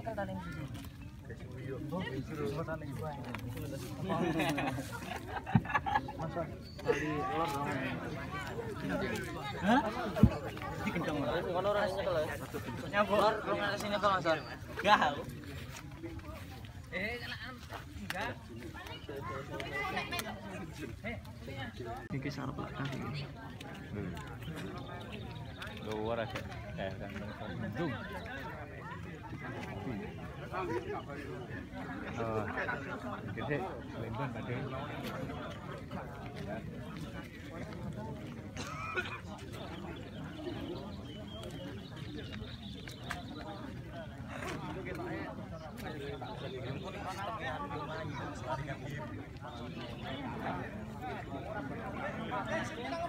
kita tarik di sini? Kalau orang sini kalau nyabur, orang Iki sarap lah kan. Luar aja. Kayak kan. Zoom. Oh, gede. Lembang tadi. Gracias.